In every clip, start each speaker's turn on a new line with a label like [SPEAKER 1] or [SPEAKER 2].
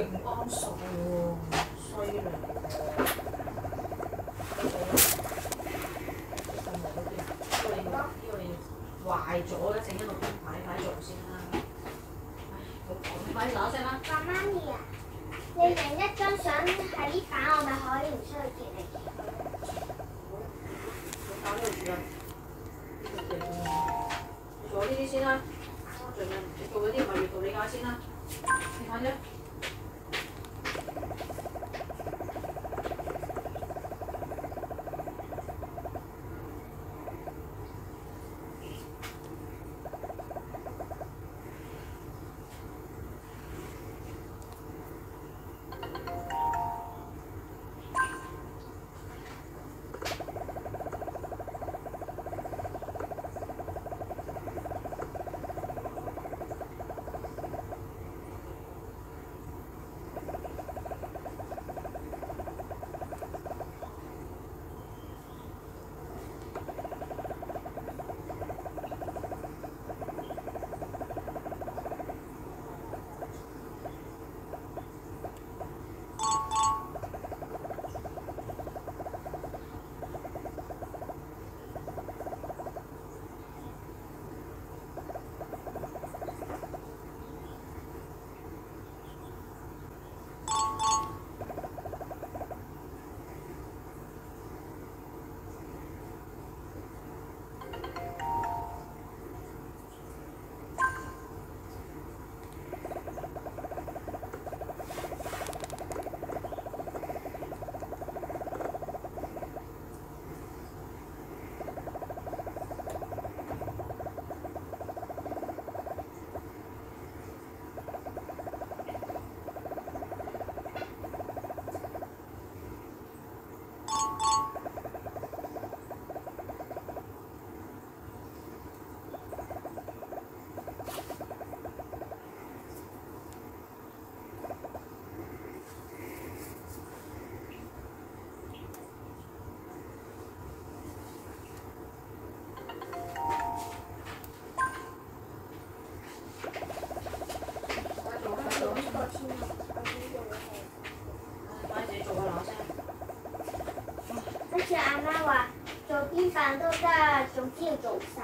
[SPEAKER 1] 勁幫手喎，衰啦！壞咗，整一路擺擺先啦。唉，我講快攞啦。
[SPEAKER 2] 爸媽咪啊，你影一張相喺呢版，我咪可以唔出去結
[SPEAKER 1] 你。我打呢啊。做呢啲先啦。做？做嗰啲唔係要做家先啦。你睇啫。
[SPEAKER 2] 一般都
[SPEAKER 1] 在酒店走下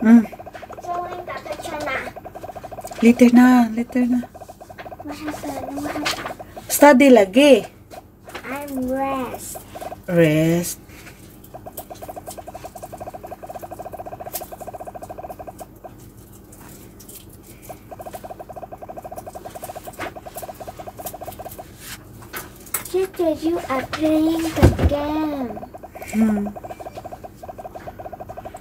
[SPEAKER 2] Mm.
[SPEAKER 3] Later na, later na.
[SPEAKER 2] What happened? What happened?
[SPEAKER 3] Study lagi.
[SPEAKER 2] I'm rest.
[SPEAKER 3] Rest.
[SPEAKER 2] Sister, you are playing the game.
[SPEAKER 3] Hmm.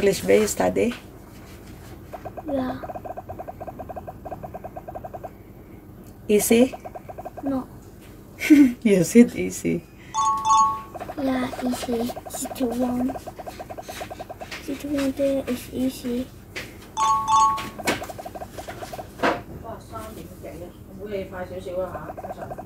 [SPEAKER 3] English ba you study?
[SPEAKER 2] Yeah.
[SPEAKER 3] Easy?
[SPEAKER 2] No.
[SPEAKER 3] You said easy.
[SPEAKER 2] Yeah, easy. Situation. Situation there is easy.
[SPEAKER 1] 哇，